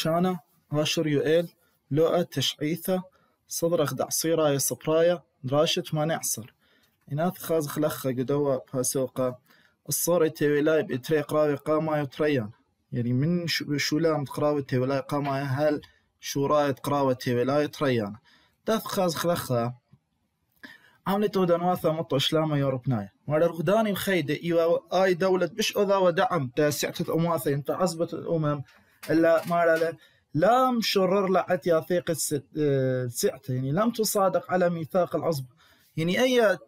أرشانة هاشر يؤيل لؤة تشعيثة صدرخ دعصيرة صبرايا دراشة ما نعصر. إناث خاز خلخة قدوة باسوقة الصورة تيولاي بإتري قراوي قاما يتريان. يعني من شولام قراوي تيولاي قاما هل شوراية قراوة تيولاي تريان داث خاز خلخة. عملت ودنواثا مطو إشلاما يوروبنايا وعلى الغداني مخيدة إيوا آي دولة بش أذا ودعم تاسعة أمواثا انت عزبة الأمم. إلا ما لا مشرر لعت يثيق سعته يعني لم تصادق على ميثاق العصبة يعني أي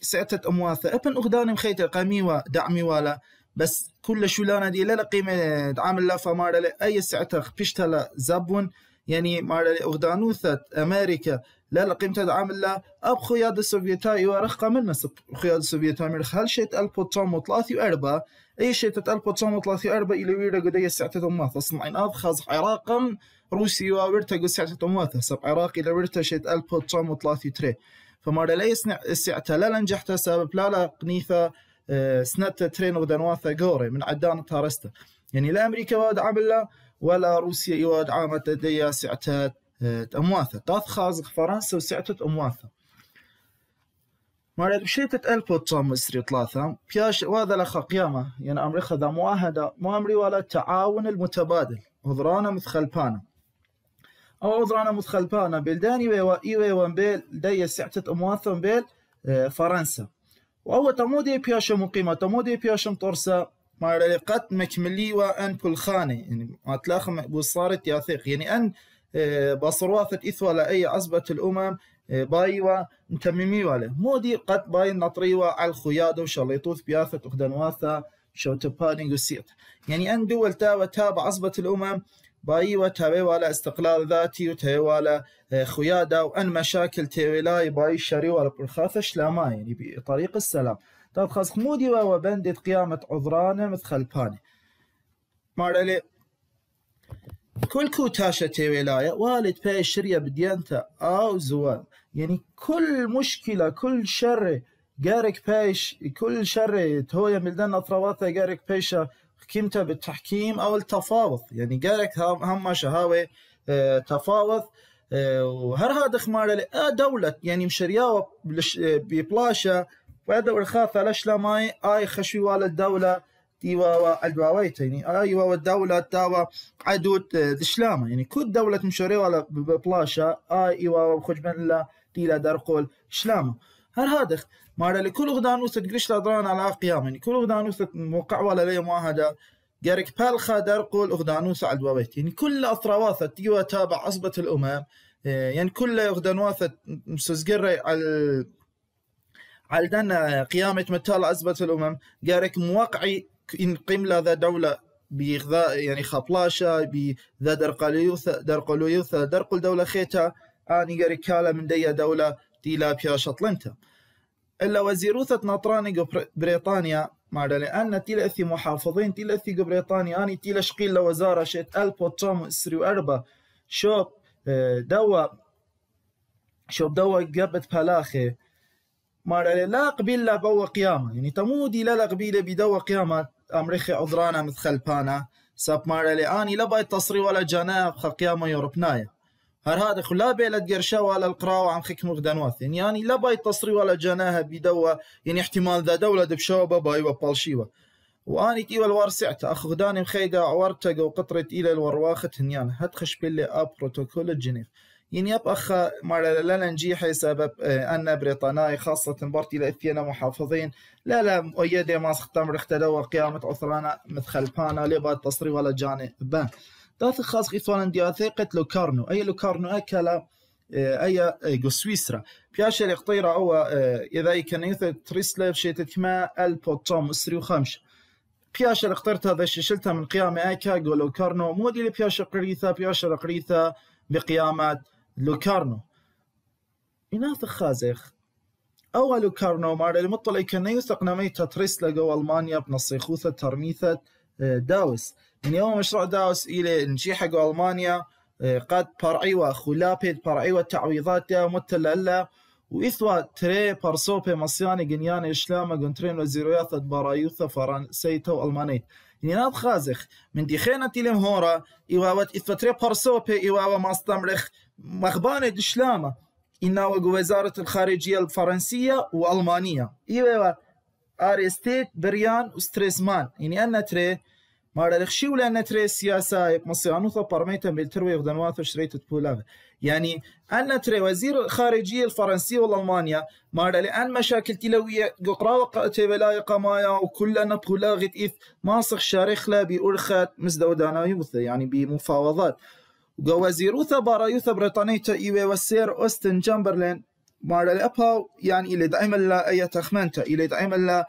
سعتة أمواثة. أبن أغداني مخيطة قميوة دعمي ولا بس كل شولانا دي لا قيمة عامل لا فمارة أي سعتة بيشتلا زبون. يعني مارة أغدانوثة أمريكا لا لا قيمة عامل لا. أب خياد السوفيتاي ورخ نسب خياد السوفيتاي من خال شيت ألبو تام وثلاثي أربعة وثلاثي أربعة إلى ويرا قدية سعتة أمواثة صنعين أض خاز عراقا روسي وورتا قد سعتة أمواثة سب عراقي لورتا وثلاثي تري فمارا لا يصنع السعتة لا نجحت سبب لا لا قنيفة آه، سنة ترين ودنواثة جوري من عدان تارستا يعني لا أمريكا واد عمل ولا روسيا يواد عامة دي سعتة آه، أمواثة خازق فرنسا وسعتة أمواثة مارد بشيتة ألبو تصام مصري ثلاثة؟ بياش وهذا لخ قيامة يعني أمري خذا معاهدة مو أمري ولا التعاون المتبادل وضرانا مثخلبانا أو مثل متخلبانا بلداني ويوا ايوي وانبيل دي سعتة امواث بيل آه، فرنسا. وهو تمودي بياشا مقيمة تمودي بياشا مطرسة ما قد مكملي وان كل خاني. يعني ما تلاخم بصارت ياثيق يعني أن آه، بصرواثة إثوى لأي عزبة الأمم بايوا متممي وله مودي قد باي نطريوا على الخيادة وشليطوث بياثة أخدنواثة شو تباني قسيت يعني أن دول تابع تابع عزبة الأمم باي تابي ولا استقلال ذاتي وتابي ولا آه، خيادة وأن مشاكل تيويلاي باي شري ولا برخاثش لا ما يعني بطريق السلام. تاد خاص مودي وبندت قيامة عذرانة مثل باني مارلي كل كوتاشة تيويلاي والد باي شرية بديانتا أو زوال يعني كل مشكلة كل شر. جارك بايش كل شر. تويا ملدان أطراواتا جارك بايشا حكمت بالتحكيم أو التفاوض. يعني قالك هم شهاوي آه، تفاوض. آه، وهر هذا خمار آه دولة. يعني مشرياوة ببلاشة وهذا خاف لش لماي آي خشوي ولا الدولة تيوا الدواويت يعني ايوا والدولة تاوا عدود دشلامة يعني كل دولة مشريا ولا ببلاشة آي إيوا خج من لا تيلا درقول شلامة هر هذا مارا لكل غدان وسط قريش لادران على يعني كل غدان وسط موقع ولا لي معاهدة جارك بالخا درقول أغدانوس على الوابيت يعني كل أطراواثة تيوا تابع عصبة الأمم آه، يعني كل أغدانواثة مسزقري على على دنا قيامة متال عصبة الأمم جارك مواقعي إن قيم ذا دولة بغذاء يعني خبلاشة بذا درقليوث درقليوث درقل دولة خيتا اني جارك كالا من دي دولة ديلا بياش أطلنتا إلا وزيروثة نطراني بريطانيا ما لأن تيلا أثي محافظين تيلا أثي بريطانيا أني تيلا شقيل لوزارة شيت ألبو توم إسري أربا شوب دوا شوب دوا قبت بلاخي ما لا قبيل لا بوا قيامة يعني تمودي لا قبيلة بدوا قيامة أمريخي عذرانا مثل بانا ساب مارلي أني لا باي تصري ولا جناب قيامة يوروبنايا هر هذا لا بيلد قرشا ولا القراءة عن خيك مغدنواث يعني, يعني لا باي تصري ولا جناها بدوا يعني احتمال ذا دولة دبشوبة باي وبالشيوة واني تي الوار سعته اخ غداني مخيدة عورتك وقطرة إلى الورواخة هنيان هتخش باللي اب بروتوكول الجنيف يعني يب اخ ما لا نجيح سبب ان بريطاناي خاصة برتي لاثينا محافظين لا لا مؤيدة ما سختم رختدوا قيامة عثرانا مثل لي بعد تصري ولا جاني بان داث خاص غيثوان دياثيقة لوكارنو. أي لوكارنو؟ أكلا آه، أي جو سويسرا. بياشا لقطيرة أو آه، إذا كان يث تريسلف شيت كما البوتوم سري وخمش بياشا لقطرت هذا شلتها من قيام أكا جو لوكارنو مودي اللي بياشا قريثة بياشا لقريثة بقيامة لوكارنو. إناث خازخ أول لوكارنو مار المطلع كان يثق نميتا تريسلا جو ألمانيا بنصيخوثة ترميثة آه، داوس. من يوم مشروع داوس إلى نجيحة ألمانيا آه، قد برعيوة خلابة برعيوة تعويضات متللة. وإثوا تري بارسوبي مصياني جنياني إشلاما جنترين وزيروياثة برايوثة فرنسيتا وألمانيت يعني ناد خازخ من دي خينة تيلم هورا إيواوات إثوا تري بارسوبي إيواوا ماستمرخ مخباني دشلاما إنه وزارة الخارجية الفرنسية وألمانية. إيواوا ارستيت بريان وستريسمان. يعني أنا تري مارا لخشي ولا أنا تري سياسة مصيانوثا بارميتا بالتروي غدنواثو شريتة بولاغ يعني أن تري وزير الخارجية الفرنسية والألمانيا مارا لأن مشاكل تلوية قراوة تبلاي قمايا وكل أنا بولاغت إث ماسخ شارخ لا بأرخات مزدودانا يوثا يعني بمفاوضات وزيروثا بارايوثا بريطانية إيوي والسير أوستن جامبرلين مارا لأبها يعني إلي دائما لا أي تخمنتا إلي دائما لا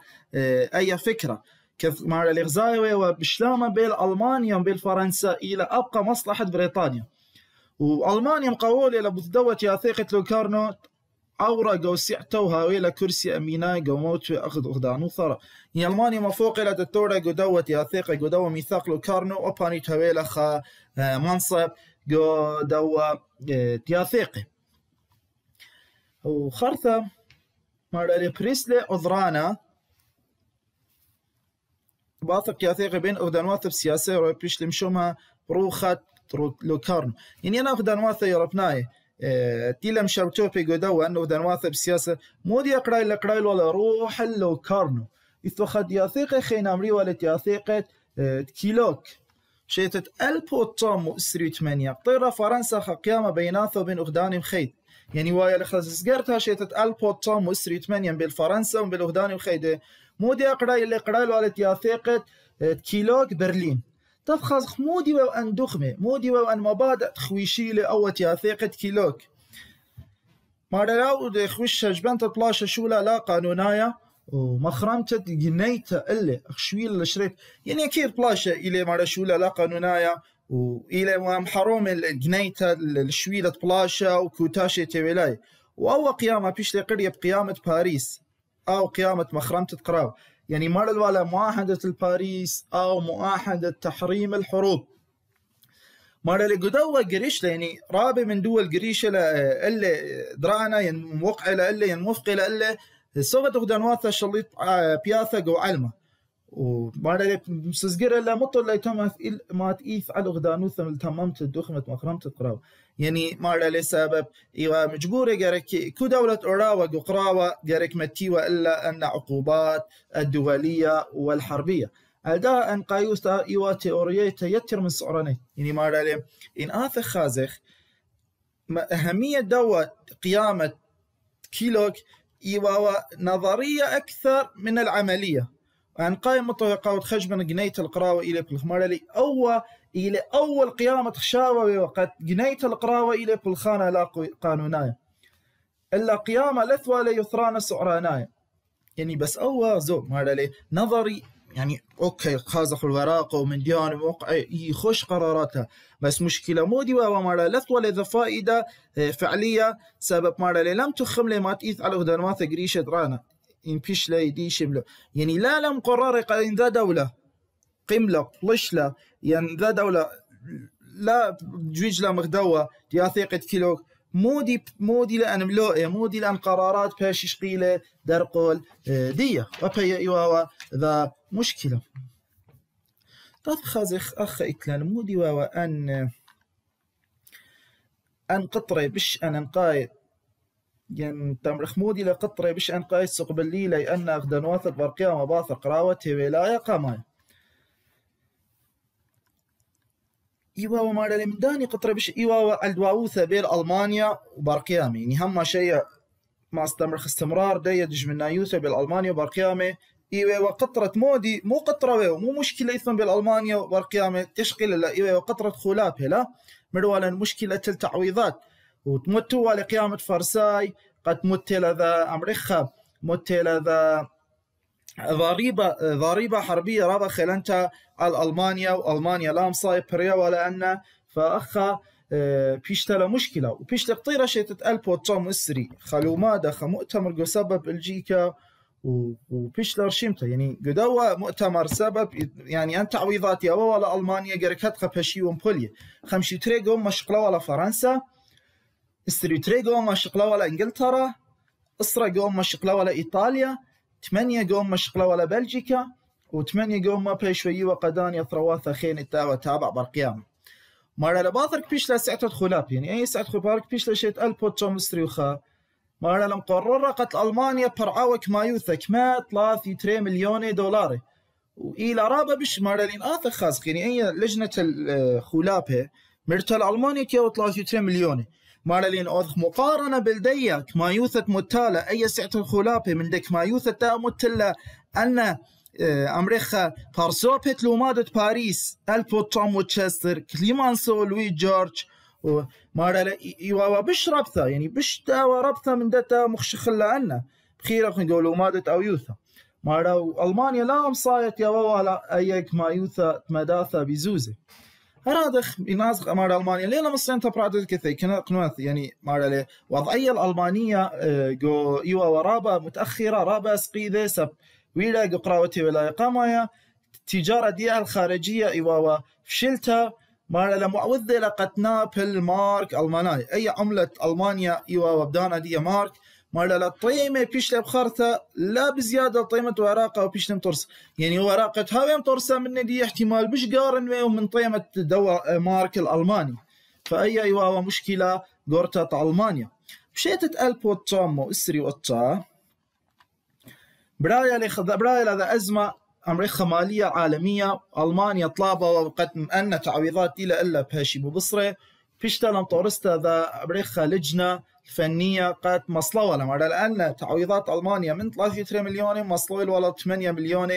أي فكرة مع الغزاوي وبشلامة بين ألمانيا وبين فرنسا إلى أبقى مصلحة بريطانيا. وألمانيا مقاولة لبثدوة ياثيقة لوكارنو أورا جو سيعتوها ويلا كرسي أمينا جو موت أخذ أخدانو ثرى هي ألمانيا مفوق إلى تتورا جو دوة ياثيقة جو دوة ميثاق لوكارنو أوباني تويلا خا آه، منصب جو دوة تياثيقة وخرثة مارالي بريسلي أذرانا باثق ياثيقة بين أغدانوات بسياسة وبيش لمشومها روخات لوكارن يعني أنا أغدانوات يربناي آه تيلم شرطوبي قدوا أنه أغدانوات بسياسة مودي أقرأي لقرأي ولا روح اللوكارنو إذا خد ياثيقة خين أمري ولا ياثيقة آه كيلوك شيتت ألبو توم وإسري ثمانية طيرة فرنسا قيامة بيناثو بين أغداني مخيد يعني وايا لخلص سجرتها شيتت ألبو توم وإسري ثمانية بالفرنسا وبالأغداني مخيدة مودي أقرأي اللي قرأي والت ياثيقة كيلوك برلين. تفخز مودي وأن دخمة مودي وأن مبادئ خويشيلة أو تياثيقة كيلوك مارلاو خوش جبنت بلاشة شولا لا قانونايا ومخرمت جنيت اللي خشويل الشريف يعني أكيد بلاشة إلي مارا شولا لا قانونايا وإلى محروم الجنيتا الشويلة بلاشة وكوتاشي تيويلاي. وأول قيامة بيش قرية بقيامة باريس. أو قيامة مخرمة قراو يعني مر الولا معاهدة الباريس أو معاهدة تحريم الحروب. مر اللي قدوة قريش يعني رابع من دول قريش اللي درانا ين موقع اللي ين موفق اللي سوف تغدان واثا شليط آه، بياثا قو علمه ومارا مسزقر لا مطل لا يتم ما تئيث على غدانوث من تممت الدخمة مخرمت القراو يعني مارا لسبب إيوا مجبورة جارك كو دولة أوراوا قراوة جارك متيوة إلا أن عقوبات الدولية والحربية. أدا أن قايوستا إيوا تيورية يتر من سعراني يعني مارا لي. إن آث خازخ أهمية دوا قيامة كيلوك إيوا نظرية أكثر من العملية. أن قائم مطلقة خجبا جنيت القراوة إلى بالخمارلي أو إلى أول قيامة خشاوة وقد جنيت القراوة إلى بالخانة لا قانوناية إلا قيامة لثوة ليثران سعراناية يعني بس أول زو مارلي نظري يعني أوكي خازخ الورقه ومن ديان موقع يخش قراراتها بس مشكلة مودي وما لثوة لذا فائدة آه، فعلية. سبب ما لم تخم لي ما تيث على هدنوات قريشه رانا إن فيش لا يدي شمله يعني لا لم قرار قال ذا دولة. قملة قلشلة يعني ذا دولة لا جويج لا مغدوة. ثيقة كيلو. مودي مودي لأن ملوئة. مودي لأن قرارات باش شقيلة درقول آه، دية. وبي إيوا ذا مشكلة. تدخز أخ إتلان مودي واوا أن أن قطري بش أن قايد ين تمرخ مودي لقطرة بش أن قايس قبلي لي أن أغدنواث البرقية مباث قراوة ولاية قاماي. إيوا وما داني قطرة بش إيوا الدواوثة بين ألمانيا وبرقيامي يعني هم شيء ما استمرخ استمرار دي دج من نايوثة بالألمانيا وبرقيامي إيوا وقطرة مودي مو قطرة مو مشكلة إثم بالألمانيا وبرقيامي تشقل لا إيوا وقطرة خلاف لا مروالا مشكلة التعويضات وتموتوا لقيامة فرساي قد مت ذا أمريكا مت ذا ضريبة ضريبة حربية رابا خلنتا على ألمانيا وألمانيا لا مصايب بريا ولا أن. فأخا بيشتلا مشكلة. وبيشتلا قطيرة شيتت ألبو توم إسري خلو مادا مؤتمر سبب الجيكا وبيشتلا رشيمتا. يعني قدوا مؤتمر سبب يعني أن تعويضات يا ولا ألمانيا قركت خبشي ومبوليا. خمشي تريقو مشقلا ولا فرنسا. استريتريغو ما شقلا ولا إنجلترا إسرا قوم مشقلا ولا إيطاليا ثمانية قوم مشقلا ولا بلجيكا وثمانية قوم ما بيشوي وقدانيا ثرواثا خين التاوى تابع برقيام. مارا لباثرك بيش لا ساعة خلاب يعني أي ساعة خلاب بيش لشيت ألبو تشومستري وخا. مارا لم قرر قت ألمانيا برعاوك ما يوثك ما ثلاثي تري مليون دولار وإلى رابا بش مارا لين آثر خاص يعني أي لجنة الخلابة مرتل ألمانيا كيو 33 مليون مارلين أوضخ مقارنة بالديك ما يوثت متالة أي سعة الخلابة من دك ما يوثت تا متلة أن آه، أمريكا بارسوبت لومادة باريس ألبو توم وتشستر كليمانسو لوي جورج ومارا يوا بش ربثة يعني بش تاوى ربثة من دتا مخشخلة عنا بخيرة نقول مادة أو يوثا مارا ألمانيا لا مصايت يا ولا أيك ما يوثا مداثة بزوزة هرادخ بنازخ مار ألمانيا لينا مصين تبراد كثي كنا قنوث يعني مار لي. وضعية الألمانية آه، جو إيوا ورابا متأخرة. رابا سقيدة سب ويلا قراوتي ولا إقامة تجارة دي الخارجية إيوا فشلتها مار لمعوذة لقتنا بالمارك ألماناي. أي عملة ألمانيا إيوا وبدانا دي مارك. مالا الطيمة بيش بخرثة لا بزيادة طيمة ورقة وبيش ترس يعني ورقة هاوي ترسة من دي احتمال بش قارن من طيمة دوا مارك الألماني. فأي أيوة مشكلة قرطة ألمانيا. بشيتة ألبو تومو إسري وطا برايا لخذ برايا لذا أزمة أمريكا مالية عالمية. ألمانيا طلابة وقد أن تعويضات إلى إلا بهاشي ببصرة فيش تلم طورستا ذا أمريكا لجنة فنية قد مصلوا لهم على الآن تعويضات ألمانيا من 3 مليون مصلوا ولا 8 مليون.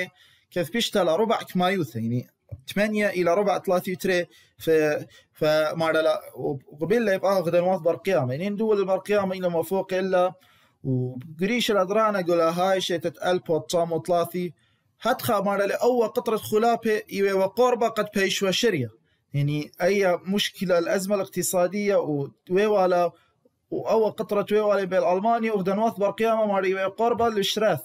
كيف بيشتغل ربع كمايوث يعني 8 إلى ربع 3 في فما وقبل يبقى غدا برقيام. يعني دول البرقيام إلى ما فوق إلا وقريش الادرانا قول هاي شيتت البو طامو ثلاثي هتخا مارا أول قطرة خلافة إيوه وقربة قد بيش وشرية. يعني أي مشكلة الأزمة الاقتصادية ويوالا وأول قطرة ويوالي بالألمانيا وغدنوث برقيامة ماري قربة للشراث.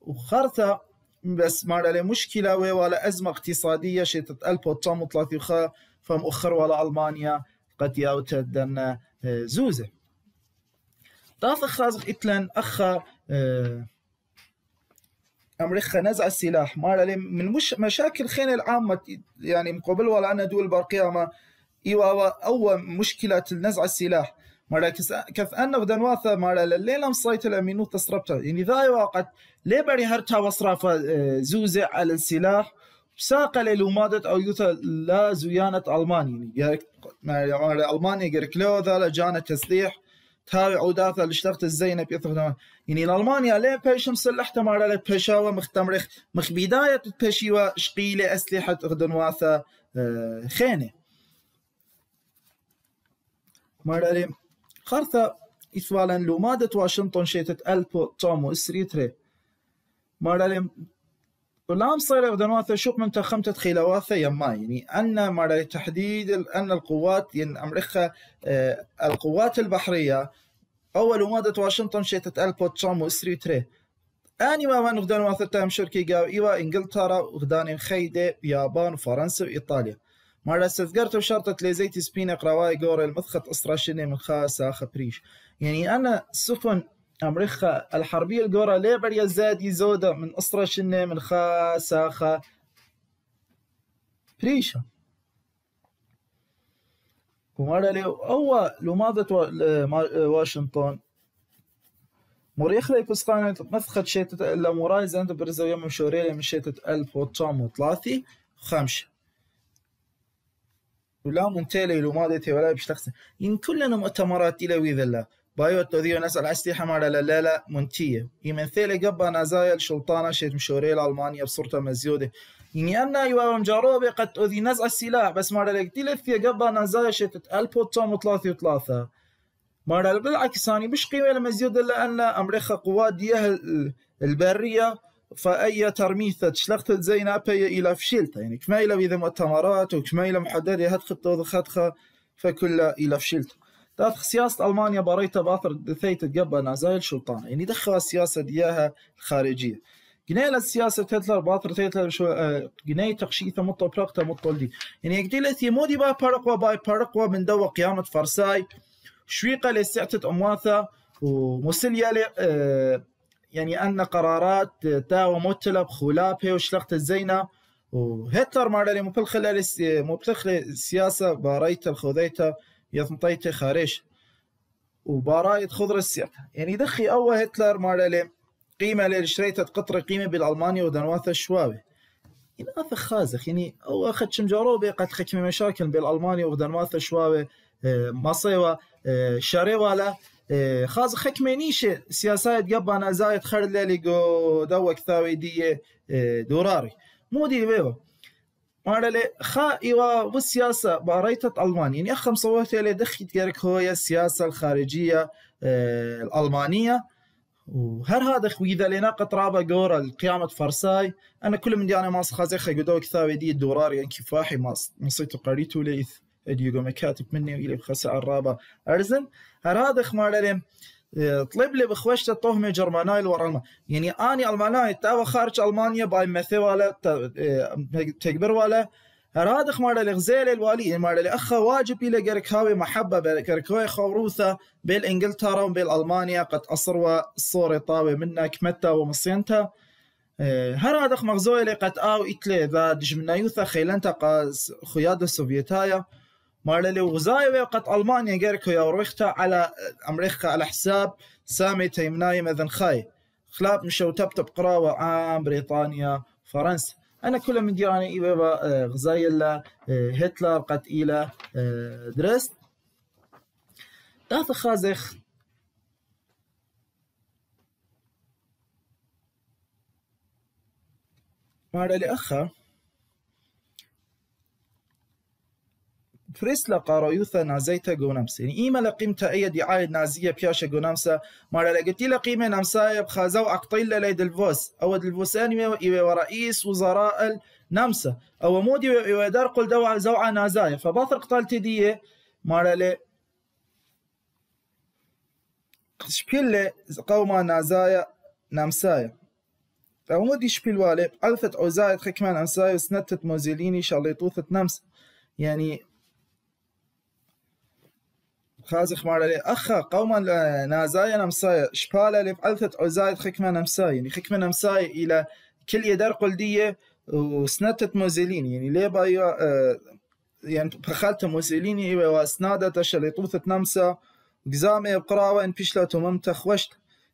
وخرثة بس ماري مشكلة ويوالا أزمة اقتصادية شتت ألبو تام وثلاثي فمؤخر ولا ألمانيا قد يوتدن آه، زوزة. طاف خازق إتلن أخا أمريكا نزع السلاح. مار من مش مشاكل خين العامة يعني مقابل ولا أنا دول برقيامة إيوا أو مشكلة نزع السلاح. مرة كف أن بدن واثا مرة الليلة مصيت الأمينو تسربتا يعني ذا وقت لي بري هرتا وصرافة آه، زوزة على السلاح. ساق للومادة أو يوثا لا زويانة ألماني. يعني ألمانيا قركلو ذا جانا تسليح. تاوي عوداثا لشتغت الزينب يثغنا يعني الألمانيا ليه بيش مسلحة مرة لبيشاوة مختمرخ مخ بداية بيشيوا شقيلة أسلحة غدنواثا آه، خينة مرة خارثة إثوالا لومادة واشنطن شيتت ألبو تومو إسريتري مارالي ولام صير بدنواثة شوق من تخمتت خيلواثة يما يعني أن مارالي تحديد أن القوات يعني أمريكا آه القوات البحرية أول ومادة واشنطن شيتت ألبو تومو إسريتري أني ما من غدان واثة تام شركي قاو. إيوا إنجلترا وغدان خيدة يابان وفرنسا وإيطاليا. مرة استذكرت وشرطة ليزيت سبينة قرواي جور المثخت أسراشني من خاسة خبريش. يعني أنا سفن أمريكا الحربية الجورة ليبر يزادي زودة من أسراشني من خاسة خ بريشة ومرة لو أول لماذا واشنطن مريخ لي كسقانة مثخت شيتة إلا مراي زند برزو يوم مشورية من شيتة ألف وتسعمية وثلاثة خمسة ولا منتالي لو مادتي ولا بشخص إن كلنا مؤتمرات إلى ويذلا بايو توديو نسأل عستي حمارة لا لا منتية. يمن ثيلي قبا نزايل شلطانة شيت مشوري ألمانيا بصورة مزيودة. يعني أنا يوا مجاروبي قد أذي نزع السلاح بس مرة لك تلفي قبا نزايا شيت ألبو توم وثلاثة وثلاثة. مرة بالعكس أنا مش قيمة مزيودة لأن أمريكا قوات ديها البرية فأي ترميثة شلخت زينا بي إلى فشلتا يعني كما إلى إذا مؤتمرات وكما إلى محددة هاد خطة خطخة فكل إلى فشلتا داخل سياسة ألمانيا بريتا بأثر دثيت تقبل نازايل شلطان يعني دخل السياسة دياها الخارجية. جنيه السياسة تتلر بأثر تتلر شو جنيه تقشيثة مطو برقتا مطو دي. يعني يقدي ثي مودي با بارقوا باي بارقوا من دوا قيامة فرساي شويقة لسعتة أمواثة وموسيليا يعني أن قرارات تاو متلب خلابه وشلخت الزينة. وهتلر بالخلال مو بالخلال السياسة الخذيته يثمطيت خارج. وبارايت خضر السياق يعني دخي أول هتلر مارلي قيمة لشريتة قطر قيمة بالألمانيا ودنواثة الشوابي يعني أث خازخ. يعني أو أخذ شمجاروبي قد خكمي مشاكل بالألمانيا ودنواثة الشوابي آه، مصيوة آه، شاريوالا آه، خاز خكمينيش سياسات قبانا زايد لي جو دوك ثاوي دي دوراري. مو دي بيبا مارلي خا إيوا والسياسة باريتة ألمانيا. يعني أخم صوتي لي دخيت جارك هو السياسة الخارجية الألمانية. وهر هذا خويذا لنا قطرابة جورا القيامة فرساي أنا كل من دي أنا ماس خازخ قدوك ثاوي دي الدورار يعني كفاحي ماس نصيتو قريتو ليث اديوغو مكاتب مني وإلي بخسع الرابع أرزن. هر هذا خمار طلب لي بخوشت الطهمة جرماناي ورا يعني آني ألماناي تاوى خارج ألمانيا باي مثي ولا تكبر ولا هذا خمار لي غزيل الوالي مار لي أخا واجب إلى جركاوي محبة بجركاوي خوروثة بين انجلترا وبين ألمانيا قد أصروا الصورة طاوي منا كمتا ومصينتا. هر هذا مغزوي قد آو إتلي ذا دجمنا يوثا خيلنتا قاز خيادة السوفيتايا مارلي وغزاية قد ألمانيا جيركو يورويختا على أمريكا على حساب سامي تيمناي مذن خاي. خلاب مشو تبتب قراوة عام بريطانيا فرنسا. أنا كل من ديراني إيبا آه، غزايلا آه، هتلر قد إلى آه، درست. داث خازخ. مارلي أخا فريسلا قارويوثا نازيتا جونامس يعني إيما لقيمتا أي دعاية نازية بياشا جونامسا مارا لقيتي لقيمة نامسايا بخازو عقطيلا لي دلفوس أو دلفوساني إيوه ورئيس وزراء النمسا أو مودي إيوه دار قل دوا زوعة نازايا فباثر قتالتي دي مارا لي شبيل قوما نازايا نامسايا أو مودي شبيل والي ألفت أوزايد خكمان أمسايا سنتت موزيليني شاليطوثة نمس يعني خازخ مارلي أخا قوما نازايا نمساي شبالا لفعلثة عزايد خكمة نمساي. يعني خكمة نمساي إلى كل يدار قلدية وسنتت موزيلين يعني ليه بايو آه، يعني بخالت موزيليني وأسنادة شليطوثة نمسا قزامي بقراوة إن بيشلا تممت خوشت.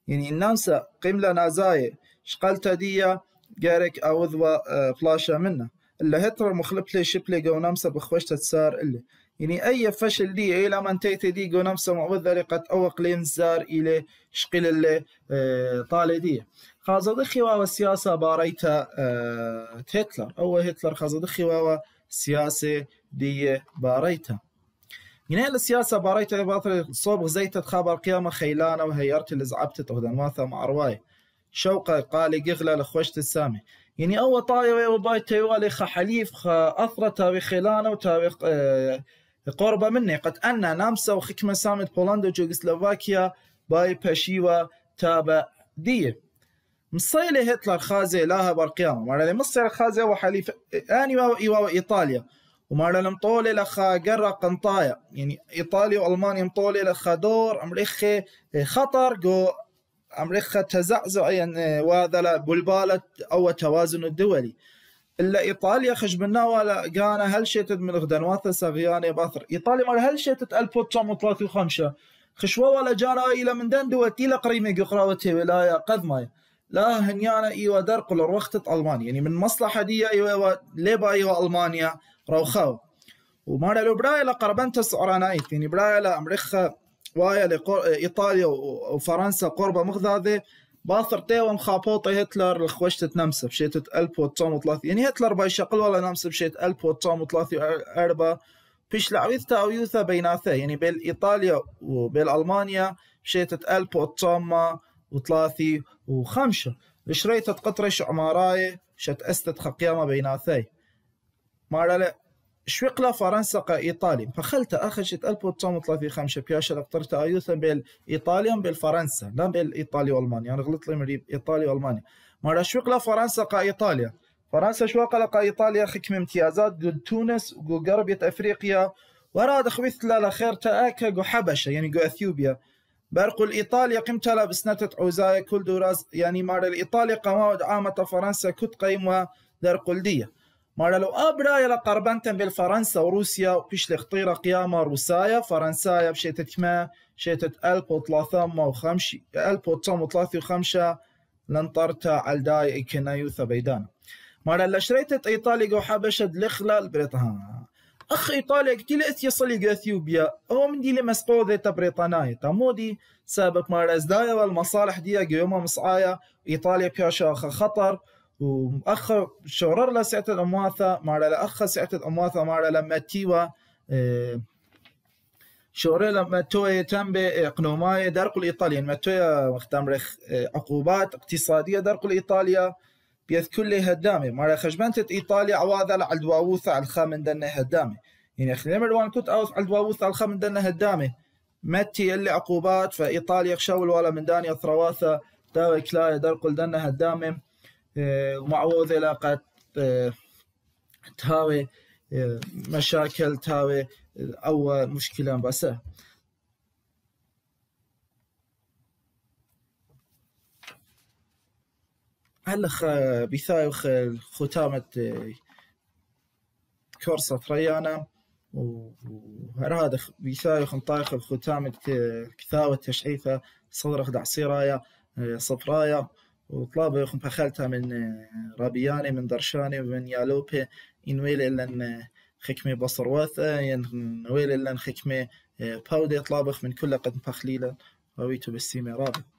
يعني النمسا قيملا نازاي شقلتا ديا جارك أوذوا آه، فلاشا منه إلا هتر مخلب لي شبلي قو نمسا بخوشتا تسار إلي. يعني أي فشل دي إلى من تيتي دي نفسه معوذ قد أوق لينزار إلى شقل اللي آه، طالي دي. دخي واوا السياسة باريتا آه، هتلر. أو هتلر خازو دخي واوا سياسة دي باريتا. من السياسة باريتا باطل صوب غزيت خبر قيامة خيلانة وهيرت اللي زعبت تغدن واثا مع رواية شوقة قالي قغلة لخوشت السامي. يعني أول طاية وبايتا يوالي خا حليف خا أثرة تاوي خيلانة وتاوي آه قرب مني. قد أن نامسا وخكمة سامت بولندا وجوغسلوفاكيا باي باشيوا تابا دي. مصيلي هتلر خازي لاها برقيامة مرة مصر خازي وحليف آني وإيوا إيطاليا ومرة مطولي لخا قرى قنطايا. يعني إيطاليا وألمانيا مطولي لخا دور أمريخي خطر جو أمريكا تزعزع يعني وهذا بلبالة أو توازن الدولي. إلا إيطاليا خشبنا ولا قانا هل شيتت من غدنواثة سغيانة باثر. إيطاليا مال هل شيتت 1935 خشوا ولا جانا إلى من دن دوتي لقريمة قراوتي ولاية قد ماي لا هنيانا إيوا درقل روختة ألمانيا. يعني من مصلحة دي إيوا ليبا إيوا ألمانيا روخاو. وما لو برايا لقربنت سعرانايت يعني برايا لامريكا وايا إيطاليا وفرنسا قربة مغذاذة. باثر تيوم خابوطي هتلر الخوشت نمسة بشيت 1930 يعني هتلر باي شقل ولا نمسة بشيت 1934 بيش لعويث تاويوثا بيناثا يعني بين إيطاليا وبين ألمانيا بشيت 1935 شريت قطرش عماراي شت أستت خقيامة بيناثي ما شوقلا فرنسا قا إيطاليا فخلت أخشت 1935 بياشا لقطرت أيوثا بين إيطاليا بين فرنسا لا بين إيطاليا وألمانيا. أنا غلطت لي إيطاليا وألمانيا. مرة شوقلا فرنسا قا إيطاليا فرنسا شوقلا قا إيطاليا خكم امتيازات قد تونس وقو غربية أفريقيا. وراد خويث لا خير تآكا قو حبشة يعني قو أثيوبيا. برقو الإيطاليا قمت بسنة عوزايا كل دوراز يعني مار الإيطاليا قماود عامة فرنسا كت قيمة در قلدية مار لو أبرا يلا قربنتا بالفرنسا وروسيا وبيش لخطيرة قيامة روسايا. فرنسايا بشيتت ما شيتت ألبو ثلاثة وخمشي ألبو توم وثلاثة وخمسة لنطرتا على داي إكنايوثا بيدانا مار اللي شريتت إيطاليا جو حبشد لخلال بريطانيا. أخ إيطاليا كتير يصل إثيوبيا. هو من دي لمسقوذة بريطانيا. تمودي سابق مارز دايا والمصالح دي يوم مصعايا. إيطاليا بياشا خطر. وأخ شورر لا سعة الأمواثة مارا لأخ سعة الأمواثة مارا لما تيوا آه شوري لما توي تنبي اقنوماي درق الإيطاليا لما توي مختمرخ آه عقوبات اقتصادية درق الإيطاليا بيث كل هدامي مارا خشبنت إيطاليا عواذا على الدواوثة على الخامن دنا هدامي يعني خلينا مروان كنت أوث على الدواوثة على الخامن دنا هدامي متي اللي عقوبات فإيطاليا خشول ولا من دانيا ثرواثة داوي كلايا درقل دنا هدامي ومعوذة لقد تهاوي مشاكل تهاوي أو مشكلة بس هلخ بثايخ ختامة كورسة ريانا. وهذا بثايخ نطايخ ختامة كثاوة تشعيثة صدرخ دعصيرايا صفرايا. وطلابة يخم بخلتها من رابياني من درشاني ومن يالوبي إنويل إلن خكمة بصرواثة ينويل إلن خكمة باودي طلابخ من كل قد بخليلا رويتو بالسيمة رابط.